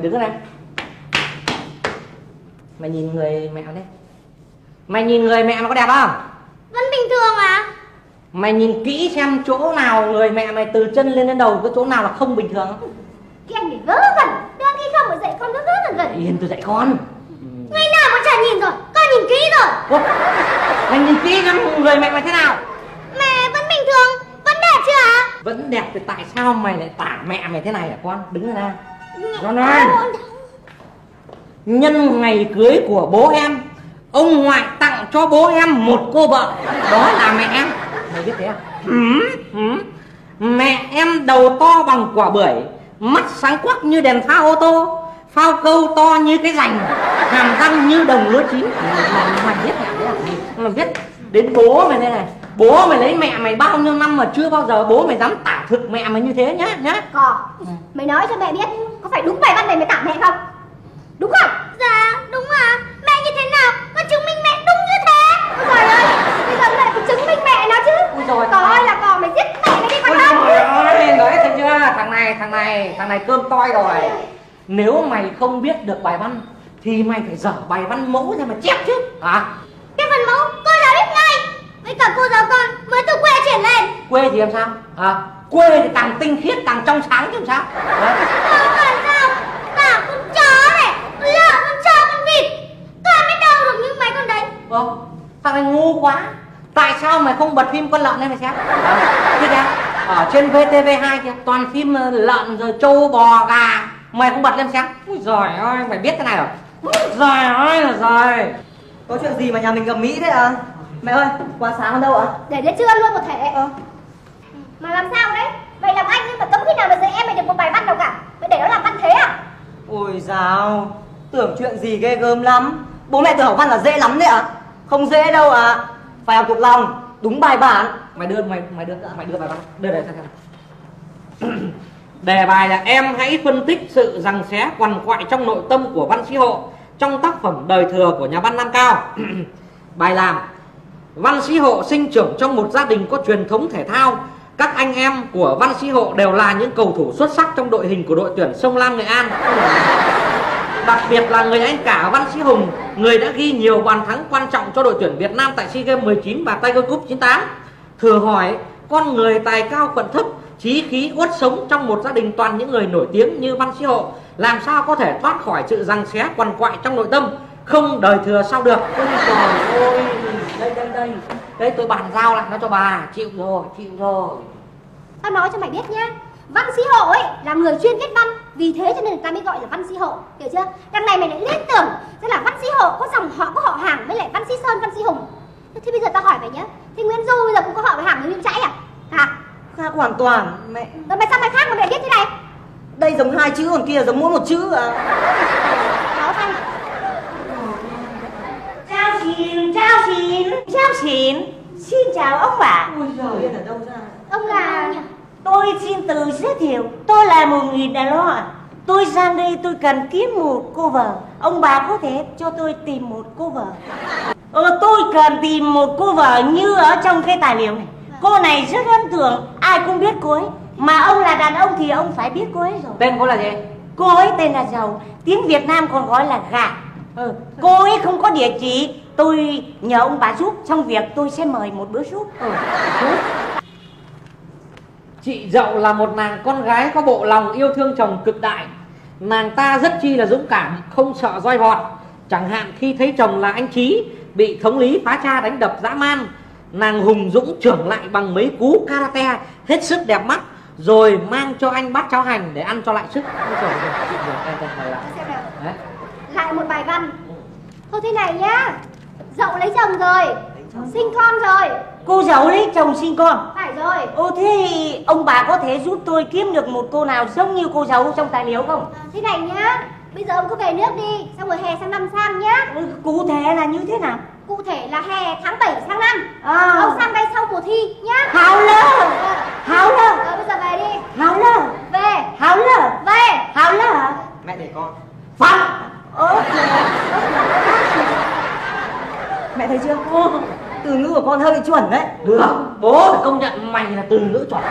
đứng ra đây. Mày nhìn người mẹ đấy. Mày nhìn người mẹ mà có đẹp không? Vẫn bình thường à mày nhìn kỹ xem chỗ nào người mẹ mày từ chân lên đến đầu có chỗ nào là không bình thường? Cái anh này vớ vẩn. Đang khi không phải dạy con rất rất là gần yên tôi dạy con. Ngày nào con chả nhìn rồi. Con nhìn kỹ rồi. Ủa, mày nhìn kỹ xem người mẹ mày thế nào? Mẹ vẫn bình thường. Vẫn đẹp chưa à vẫn đẹp thì tại sao mày lại tả mẹ mày thế này hả con? Đứng ra đây Con ơi nhân ngày cưới của bố em ông ngoại tặng cho bố em một cô vợ. Đó là mẹ em. Mày biết thế à? Ừ, ừ. mẹ em đầu to bằng quả bưởi mắt sáng quắc như đèn pha ô tô phao câu to như cái rành hàm răng như đồng lúa chín. Mày, mày biết mẹ thế à mày biết đến bố mày đây này. Bố mày lấy mẹ mày bao nhiêu năm mà chưa bao giờ bố mày dám tả thực mẹ mày như thế nhá nhá. Cò Mày nói cho mẹ biết Có phải đúng bài văn này mày tặng mẹ không Đúng không Dạ đúng à Mẹ như thế nào Con chứng minh mẹ đúng như thế Ôi trời ơi Bây giờ mẹ phải chứng minh mẹ nó chứ Ôi giời. Cò ơi là cò mày giết mẹ mày đi còn Ôi trời ơi, nói thấy chưa? Thằng này, thằng này, thằng này cơm toi rồi. Nếu mày không biết được bài văn thì mày phải dở bài văn mẫu ra mà chép chứ. Hả? Cái phần mẫu cô giáo biết ngay Với cả cô giáo con mới từ quê chuyển lên Quê thì làm sao? Hả? Quê thì càng tinh khiết, càng trong sáng chứ làm sao? Phải sao Cả con chó này Lợn con trâu con vịt Con mới đâu được như mấy con đấy Ồ, thằng này ngu quá. Tại sao mày không bật phim con lợn lên mày xem? Hả? Thế kìa, ở trên VTV2 kìa, toàn phim ờ, lợn rồi trâu bò gà. Mày không bật lên xem? Ui giời ơi, mày biết cái này rồi. Ui giời ơi là giời. Có chuyện gì mà nhà mình cầm Mỹ thế à? Mẹ ơi, quà sáng ở đâu ạ? Để đến trưa luôn một thể mà làm sao đấy? Vậy làm anh nhưng mà cấm khi nào mà dạy em mày được một bài văn nào cả? Mày để nó làm văn thế à? Ôi dào, tưởng chuyện gì ghê gớm lắm. Bố mẹ tưởng học văn là dễ lắm đấy ạ. Không dễ đâu ạ. Phải học thuộc lòng, đúng bài bản. Mày đưa mày mày đưa mày đưa bài văn. Đưa đây xem xem. Đề bài là em hãy phân tích sự rằng xé quằn quại trong nội tâm của văn sĩ hộ trong tác phẩm đời thừa của nhà văn Nam Cao. Bài làm văn sĩ hộ sinh trưởng trong một gia đình có truyền thống thể thao các anh em của văn sĩ hộ đều là những cầu thủ xuất sắc trong đội hình của đội tuyển sông Lam Nghệ An Đặc biệt là người anh cả Văn Sĩ Hùng Người đã ghi nhiều bàn thắng quan trọng cho đội tuyển Việt Nam tại SEA Games 19 và Tiger Cup 98 Thừa hỏi con người tài cao phận thấp Chí khí uất sống trong một gia đình toàn những người nổi tiếng như Văn Sĩ Hộ Làm sao có thể thoát khỏi sự răng xé quằn quại trong nội tâm Không đời thừa sao được Ôi trời ơi Đây đây đây đây tôi bàn giao lại nó cho bà. Chịu rồi chịu rồi. Tao nói cho mày biết nhá. Văn sĩ hộ ấy là người chuyên viết văn. Vì thế cho nên người ta mới gọi là văn sĩ hộ Hiểu chưa? Đằng này mày lại liên tưởng Thế là văn sĩ hộ có dòng họ có họ hàng Với lại văn sĩ sơn văn sĩ hùng. Thế bây giờ tao hỏi mày nhá. Thế Nguyễn Du bây giờ cũng có họ với hàng với Nguyễn Trãi à? Hả? Khác hoàn toàn. Mẹ, Rồi mày sao mày khác mà mày viết thế này? Đây giống hai chữ còn kia giống mỗi một chữ à Đó tay Chào xin, chào xin, chào xin. Xin chào ông bà. Ôi giời, ở đâu ra? Ông là Tôi xin tự giới thiệu. Tôi là một người Đài Loan. Tôi sang đây tôi cần kiếm một cô vợ. Ông bà có thể cho tôi tìm một cô vợ. Ờ, tôi cần tìm một cô vợ như ở trong cái tài liệu này. Cô này rất ấn tượng. Ai cũng biết cô ấy. Mà ông là đàn ông thì ông phải biết cô ấy rồi. Tên cô là gì? Cô ấy tên là Dầu. Tiếng Việt Nam còn gọi là gà. Ừ. Cô ấy không có địa chỉ Tôi nhờ ông bà giúp Xong việc tôi sẽ mời một bữa giúp. Ừ. Chị Dậu là một nàng con gái có bộ lòng yêu thương chồng cực đại. Nàng ta rất chi là dũng cảm, không sợ roi vọt. Chẳng hạn khi thấy chồng là anh Trí Bị thống lý phá cha đánh đập dã man Nàng hùng dũng trưởng lại bằng mấy cú karate Hết sức đẹp mắt Rồi mang cho anh bát cháo hành để ăn cho lại sức. Chị. Lại một bài văn. Thôi thế này nhá Dậu lấy chồng rồi. Sinh con rồi. Cô giàu lấy chồng sinh con. Phải rồi. Ô thế ông bà có thể giúp tôi kiếm được một cô nào giống như cô giàu trong tài liệu không? À, Thế này nhá. Bây giờ ông cứ về nước đi Xong rồi hè sang năm sang nhá. Ừ, Cụ thể là như thế nào? Cụ thể là hè tháng 7 sang năm. À. Ông sang đây sau mùa thi nhá. Hào lơ. Ờ. Hào lơ. Ờ, bây giờ về đi. Hào lơ. Về. Hào lơ. Về. Hào lơ Mẹ để con. Phạt. Ơ Mẹ thấy chưa? Từ ngữ của con hơi bị chuẩn đấy. Được, bố phải công nhận mày là từ ngữ chuẩn